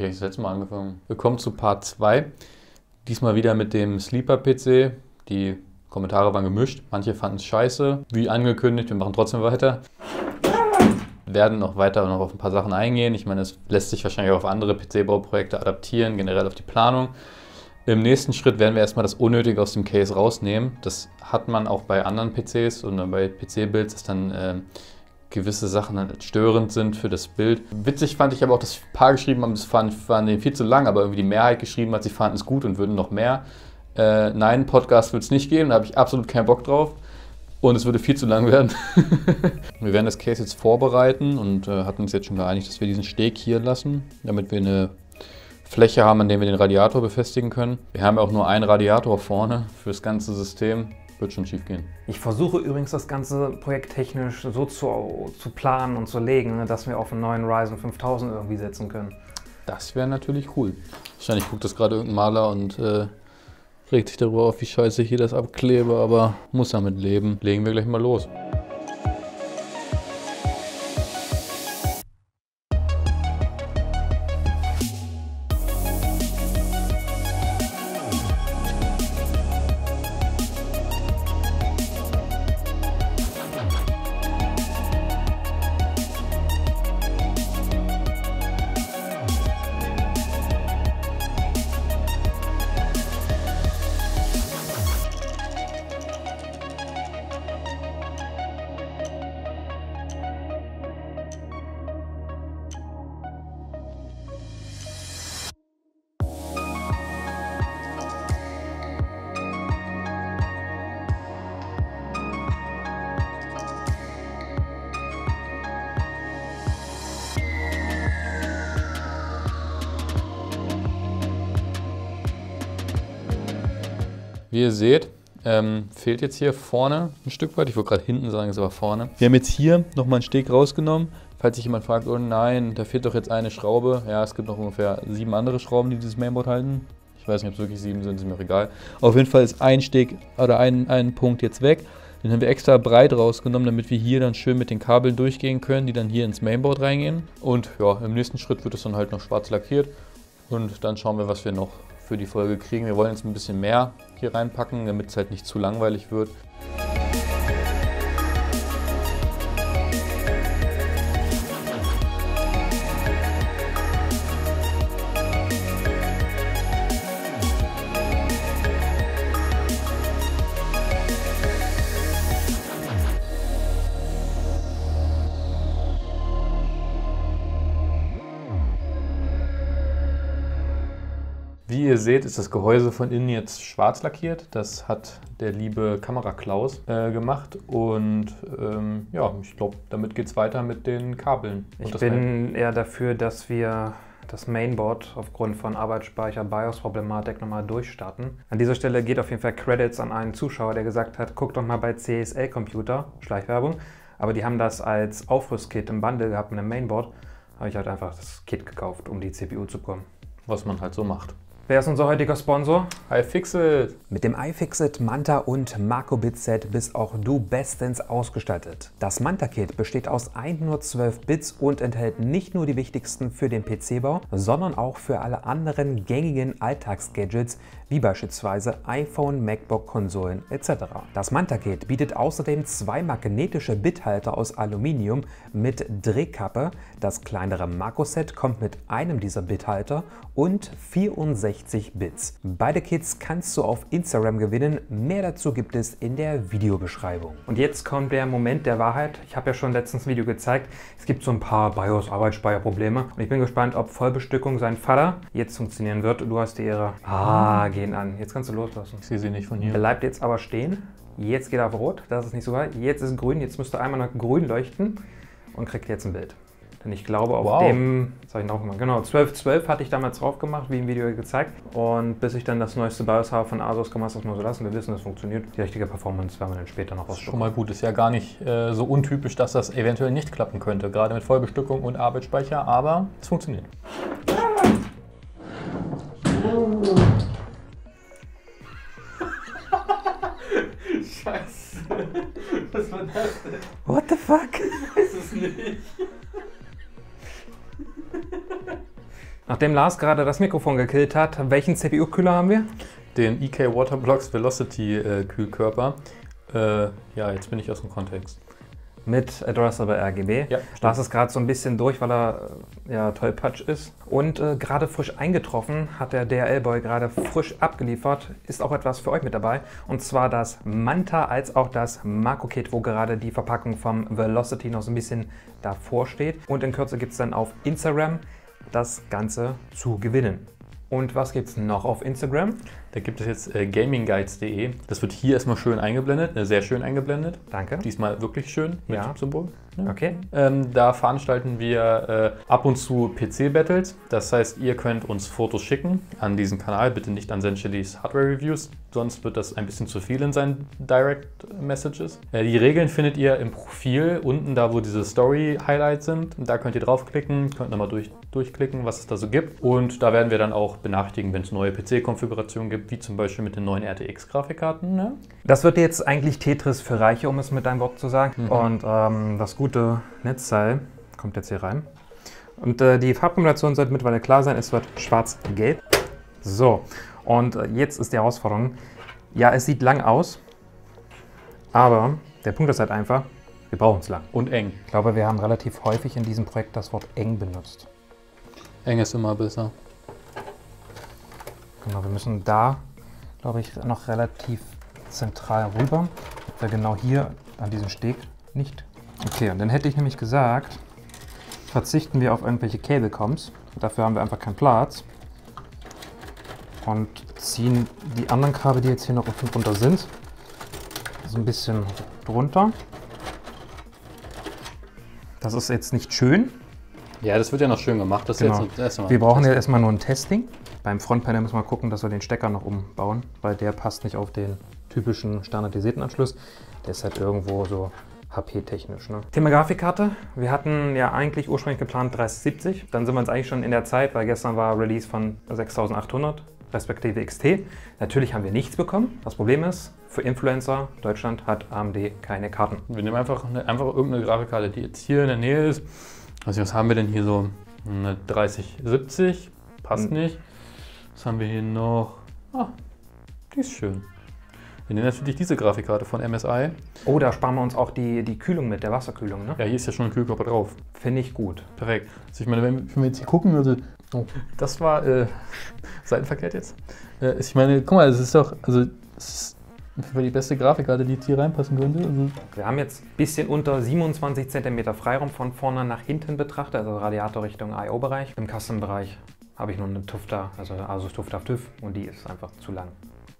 Wie habe ich das letzte Mal angefangen? Willkommen zu Part 2. Diesmal wieder mit dem Sleeper-PC. Die Kommentare waren gemischt. Manche fanden es scheiße. Wie angekündigt, wir machen trotzdem weiter. Werden noch weiter noch auf ein paar Sachen eingehen. Ich meine, es lässt sich wahrscheinlich auch auf andere PC-Bauprojekte adaptieren, generell auf die Planung. Im nächsten Schritt werden wir erstmal das Unnötige aus dem Case rausnehmen. Das hat man auch bei anderen PCs und bei PC-Builds, dass dann äh, gewisse Sachen halt störend sind für das Bild. Witzig fand ich aber auch, dass ein paar geschrieben haben, es fanden, fanden viel zu lang, aber irgendwie die Mehrheit geschrieben hat, sie fanden es gut und würden noch mehr. Äh, nein, Podcast wird es nicht geben, da habe ich absolut keinen Bock drauf. Und es würde viel zu lang werden. wir werden das Case jetzt vorbereiten und äh, hatten uns jetzt schon geeinigt, dass wir diesen Steg hier lassen, damit wir eine Fläche haben, an der wir den Radiator befestigen können. Wir haben auch nur einen Radiator vorne für das ganze System wird schon schief gehen. Ich versuche übrigens das ganze Projekt technisch so zu, zu planen und zu legen, ne, dass wir auf einen neuen Ryzen 5000 irgendwie setzen können. Das wäre natürlich cool. Wahrscheinlich guckt das gerade irgendein Maler und äh, regt sich darüber auf, wie scheiße ich hier das abklebe, aber muss damit leben. Legen wir gleich mal los. Wie ihr seht, ähm, fehlt jetzt hier vorne ein Stück weit. Ich wollte gerade hinten sagen, es war vorne. Wir haben jetzt hier nochmal einen Steg rausgenommen. Falls sich jemand fragt, oh nein, da fehlt doch jetzt eine Schraube. Ja, es gibt noch ungefähr sieben andere Schrauben, die dieses Mainboard halten. Ich weiß nicht, ob es wirklich sieben sind, ist mir auch egal. Auf jeden Fall ist ein Steg oder ein, ein Punkt jetzt weg. Den haben wir extra breit rausgenommen, damit wir hier dann schön mit den Kabeln durchgehen können, die dann hier ins Mainboard reingehen. Und ja, im nächsten Schritt wird es dann halt noch schwarz lackiert. Und dann schauen wir, was wir noch für die Folge kriegen. Wir wollen jetzt ein bisschen mehr hier reinpacken, damit es halt nicht zu langweilig wird. Ihr seht, ist das Gehäuse von innen jetzt schwarz lackiert. Das hat der liebe Kamera Klaus äh, gemacht. Und ähm, ja, ich glaube, damit geht es weiter mit den Kabeln. Ich bin eher dafür, dass wir das Mainboard aufgrund von Arbeitsspeicher-BIOS-Problematik nochmal durchstarten. An dieser Stelle geht auf jeden Fall Credits an einen Zuschauer, der gesagt hat, guck doch mal bei CSL Computer, Schleichwerbung. Aber die haben das als Aufrüstkit im Bundle gehabt mit einem Mainboard. Habe ich halt einfach das Kit gekauft, um die CPU zu bekommen. Was man halt so macht. Wer ist unser heutiger Sponsor? iFixit. Mit dem iFixit Manta und Marco Bit Set bist auch du bestens ausgestattet. Das Manta Kit besteht aus 112 Bits und enthält nicht nur die wichtigsten für den PC-Bau, sondern auch für alle anderen gängigen Alltagsgadgets wie beispielsweise iPhone, MacBook, Konsolen etc. Das Manta Kit bietet außerdem zwei magnetische Bithalter aus Aluminium mit Drehkappe. Das kleinere Marco Set kommt mit einem dieser Bithalter und 64 Bits. Beide Kits kannst du auf Instagram gewinnen. Mehr dazu gibt es in der Videobeschreibung. Und jetzt kommt der Moment der Wahrheit. Ich habe ja schon letztens ein Video gezeigt. Es gibt so ein paar BIOS-Arbeitsspeicherprobleme. Und ich bin gespannt, ob Vollbestückung sein Vater jetzt funktionieren wird. Du hast die Ehre. Ah, gehen an. Jetzt kannst du loslassen. Ich sehe sie nicht von hier. Bleibt jetzt aber stehen. Jetzt geht er auf Rot. Das ist nicht so weit. Jetzt ist grün. Jetzt müsste einmal nach grün leuchten und kriegt jetzt ein Bild. Denn ich glaube, auf wow. dem, das habe ich noch gemacht, genau, 12.12 hatte ich damals drauf gemacht, wie im Video gezeigt. Und bis ich dann das neueste BIOS habe von Asus, kann man das mal so lassen. Wir wissen, das funktioniert. Die richtige Performance werden wir dann später noch ausprobieren. Schon mal gut. Ist ja gar nicht äh, so untypisch, dass das eventuell nicht klappen könnte. Gerade mit Vollbestückung und Arbeitsspeicher. Aber es funktioniert. Scheiße. Was war das denn? What the fuck? Ich weiß es nicht. Nachdem Lars gerade das Mikrofon gekillt hat, welchen CPU-Kühler haben wir? Den EK Waterblocks Velocity äh, Kühlkörper. Äh, ja, jetzt bin ich aus dem Kontext. Mit Addressable RGB. Ja, Lars ist gerade so ein bisschen durch, weil er ja tollpatsch ist. Und äh, gerade frisch eingetroffen hat der DRL-Boy gerade frisch abgeliefert. Ist auch etwas für euch mit dabei. Und zwar das Manta als auch das Marco-Kit, wo gerade die Verpackung vom Velocity noch so ein bisschen davor steht. Und in Kürze gibt es dann auf Instagram das Ganze zu gewinnen. Und was gibt es noch auf Instagram? Da gibt es jetzt äh, gamingguides.de. Das wird hier erstmal schön eingeblendet, äh, sehr schön eingeblendet. Danke. Diesmal wirklich schön mit Ja. Symbol. Ja. Okay. Ähm, da veranstalten wir äh, ab und zu PC-Battles. Das heißt, ihr könnt uns Fotos schicken an diesen Kanal, bitte nicht an Senchilis Hardware Reviews, sonst wird das ein bisschen zu viel in seinen Direct Messages. Äh, die Regeln findet ihr im Profil, unten da, wo diese Story-Highlights sind. Da könnt ihr draufklicken, könnt nochmal durch, durchklicken, was es da so gibt. Und da werden wir dann auch benachrichtigen, wenn es neue PC-Konfigurationen gibt, wie zum Beispiel mit den neuen RTX-Grafikkarten. Ne? Das wird jetzt eigentlich Tetris für Reiche, um es mit deinem Wort zu sagen. Und ähm, das gute Netzteil kommt jetzt hier rein. Und äh, die Farbkombination sollte mittlerweile klar sein. Es wird schwarz-gelb. So, und äh, jetzt ist die Herausforderung. Ja, es sieht lang aus, aber der Punkt ist halt einfach, wir brauchen es lang. Und eng. Ich glaube, wir haben relativ häufig in diesem Projekt das Wort eng benutzt. Eng ist immer besser. Genau, wir müssen da, glaube ich, noch relativ zentral rüber. Weil genau hier an diesem Steg nicht. Okay, und dann hätte ich nämlich gesagt, verzichten wir auf irgendwelche Cable-Coms. Dafür haben wir einfach keinen Platz. Und ziehen die anderen Kabel, die jetzt hier noch unten drunter sind, so ein bisschen drunter. Das ist jetzt nicht schön, Ja, das wird ja noch schön gemacht. Das ist Genau. jetzt das erste Mal. wir brauchen ja erstmal nur ein Testing. Beim Frontpanel müssen wir gucken, dass wir den Stecker noch umbauen, weil der passt nicht auf den typischen standardisierten Anschluss. Der ist halt irgendwo so HP-technisch. Ne? Thema Grafikkarte. Wir hatten ja eigentlich ursprünglich geplant 3070. Dann sind wir uns eigentlich schon in der Zeit, weil gestern war Release von 6800 respektive XT. Natürlich haben wir nichts bekommen. Das Problem ist, für Influencer Deutschland hat AMD keine Karten. Wir nehmen einfach, eine, einfach irgendeine Grafikkarte, die jetzt hier in der Nähe ist. Also was haben wir denn hier so? Eine 3070, passt Hm. nicht. Was haben wir hier noch? Ah, die ist schön. Wir nehmen natürlich diese Grafikkarte von MSI. Oh, da sparen wir uns auch die, die Kühlung mit, der Wasserkühlung. Ne? Ja, hier ist ja schon ein Kühlkörper drauf. Finde ich gut. Perfekt. Also ich meine, wenn, wenn wir jetzt hier gucken, also oh, das war äh, seitenverkehrt jetzt. Äh, ich meine, guck mal, es ist doch, also es ist Fall die beste Grafikkarte, die jetzt hier reinpassen könnte. Also, Wir haben jetzt ein bisschen unter 27 cm Freiraum von vorne nach hinten betrachtet, also Radiator Richtung I.O.-Bereich. Im Custom-Bereich habe ich nur eine Tufter, also Asus Tufter TÜV und die ist einfach zu lang.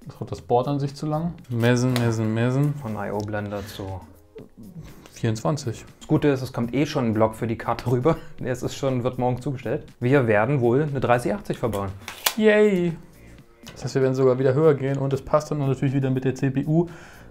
ist auch das Board an sich zu lang. Messen, messen, messen. Von I.O.-Blender zu... 24. Das Gute ist, es kommt eh schon ein Block für die Karte rüber. Es ist schon, wird morgen zugestellt. Wir werden wohl eine 3080 verbauen. Yay! Das heißt, wir werden sogar wieder höher gehen und es passt dann natürlich wieder mit der CPU,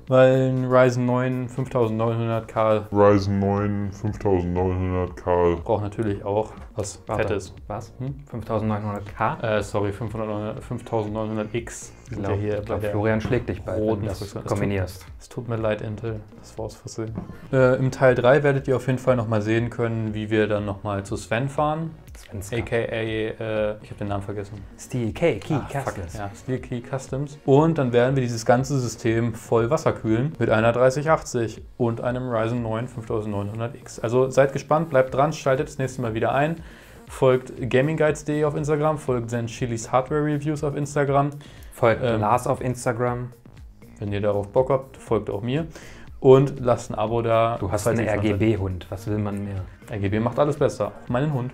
weil ein Ryzen 9 5900K Ryzen 9 5900K. braucht natürlich auch was Warte. Fettes. Was? Hm? 5900K? Äh, sorry, 500 5900X. Wir Ich glaube, ja glaub, bei Florian schlägt dich bald, wenn roten du das Frisur. Das kombinierst. Es tut mir leid, Intel, das war aus Versehen. Äh, Im Teil 3 werdet ihr auf jeden Fall nochmal sehen können, wie wir dann nochmal zu Sven fahren. Svenska. AKA, äh, ich habe den Namen vergessen. Steel K, Key, fuck Customs. it. Ja, Steel Key Customs. Und dann werden wir dieses ganze System voll Wasser kühlen mit einer 3080 und einem Ryzen 9 5900X. Also seid gespannt, bleibt dran, schaltet das nächste Mal wieder ein. Folgt gamingguides.de auf Instagram, folgt Zen Chilis Hardware Reviews auf Instagram. Folgt Ähm, Lars auf Instagram. Wenn ihr darauf Bock habt, folgt auch mir. Und lasst ein Abo da. Du hast einen. RGB-Hund. Was will man mehr? RGB macht alles besser. Auch meinen Hund.